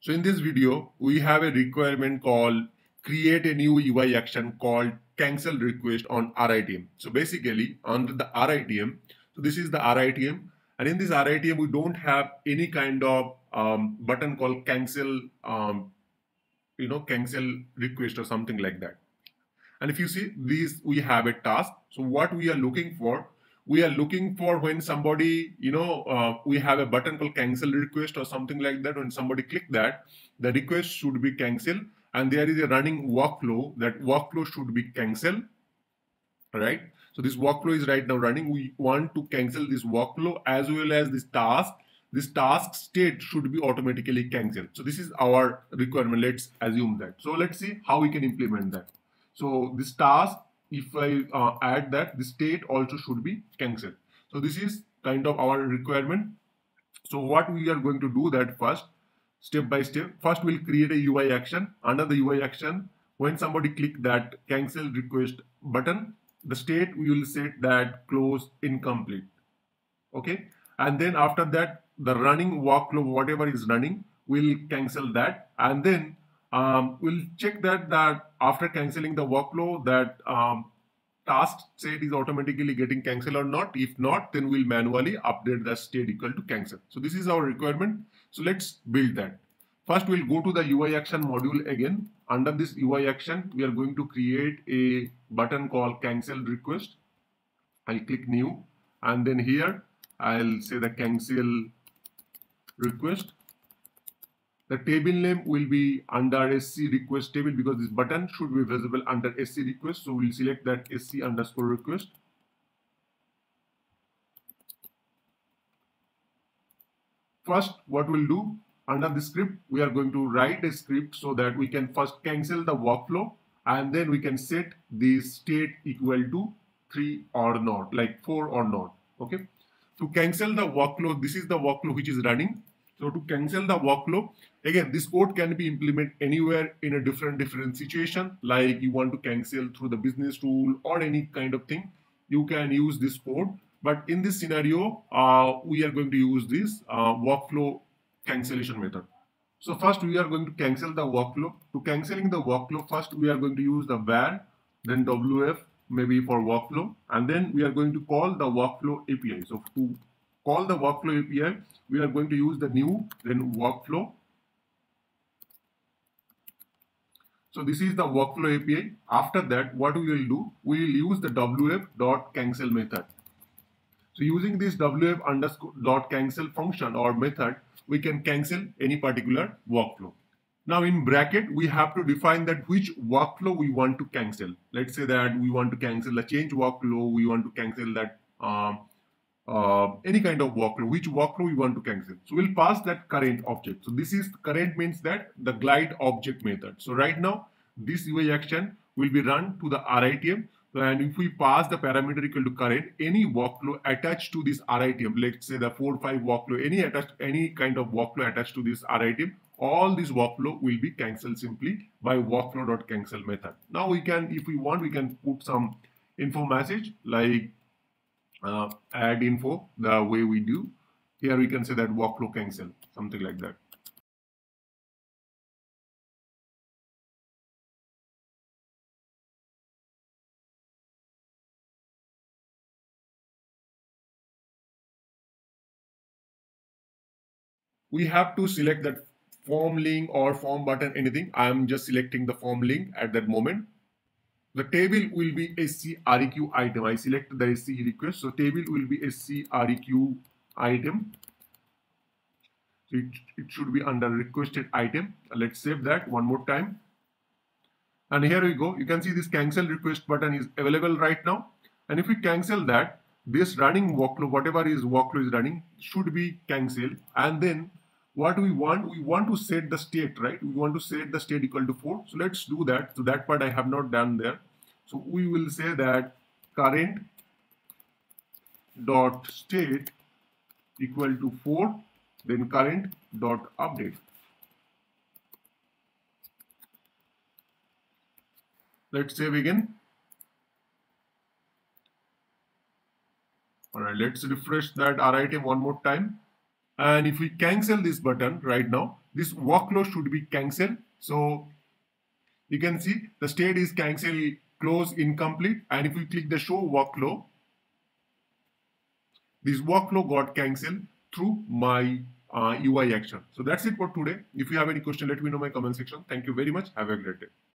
So in this video, we have a requirement called create a new UI action called cancel request on RITM. So basically under the RITM, so this is the RITM and in this RITM, we don't have any kind of um, button called cancel, um, you know, cancel request or something like that. And if you see these, we have a task. So what we are looking for we are looking for when somebody, you know, uh, we have a button called cancel request or something like that. When somebody click that, the request should be cancelled and there is a running workflow. That workflow should be cancelled, right? So this workflow is right now running. We want to cancel this workflow as well as this task. This task state should be automatically cancelled. So this is our requirement. Let's assume that. So let's see how we can implement that. So this task if I uh, add that the state also should be cancelled. So this is kind of our requirement. So what we are going to do that first step by step. First we'll create a UI action. Under the UI action, when somebody click that cancel request button, the state we will set that close incomplete. Okay. And then after that, the running workflow, whatever is running, will cancel that. And then um, we'll check that that after canceling the workflow that um, task state is automatically getting cancelled or not. If not, then we'll manually update the state equal to cancel. So this is our requirement. So let's build that. First, we'll go to the UI action module again. Under this UI action, we are going to create a button called cancel request. I'll click new and then here I'll say the cancel request the table name will be under SC request table because this button should be visible under SC request. So we'll select that SC underscore request. First, what we'll do under the script, we are going to write a script so that we can first cancel the workflow and then we can set the state equal to 3 or not, like 4 or not. Okay. To cancel the workflow, this is the workflow which is running so to cancel the workflow, again, this code can be implemented anywhere in a different, different situation. Like you want to cancel through the business rule or any kind of thing, you can use this code. But in this scenario, uh, we are going to use this uh, workflow cancellation method. So first we are going to cancel the workflow. To cancelling the workflow, first we are going to use the var, then wf, maybe for workflow, and then we are going to call the workflow API. So to call the workflow API, we are going to use the new then workflow. So this is the workflow API. After that, what we will do, we will use the wf dot cancel method. So using this wf underscore dot cancel function or method, we can cancel any particular workflow. Now in bracket, we have to define that which workflow we want to cancel. Let's say that we want to cancel the change workflow, we want to cancel that um, uh, any kind of workflow, which workflow we want to cancel. So we'll pass that current object. So this is current means that the glide object method. So right now, this UI action will be run to the RITM. And if we pass the parameter equal to current, any workflow attached to this RITM, let's say the 4 5 workflow, any attached, any kind of workflow attached to this RITM, all this workflow will be cancelled simply by workflow.cancel method. Now we can, if we want, we can put some info message like uh, add info the way we do. Here we can say that workflow cancel, something like that. We have to select that form link or form button, anything. I'm just selecting the form link at that moment. The table will be SC REQ item. I select the SC request. So table will be SC REQ item. So it, it should be under requested item. Let's save that one more time. And here we go. You can see this cancel request button is available right now. And if we cancel that, this running workflow, whatever is workflow is running, should be cancelled. And then what we want, we want to set the state, right? We want to set the state equal to 4. So let's do that. So that part I have not done there. So we will say that current dot state equal to 4 then current dot update. Let's save again. All right, let's refresh that RITM one more time. And if we cancel this button right now, this workflow should be cancelled. So you can see the state is cancel close incomplete and if we click the show workflow this workflow got cancelled through my uh, UI action. So that's it for today. If you have any question, let me know in my comment section. Thank you very much. Have a great day.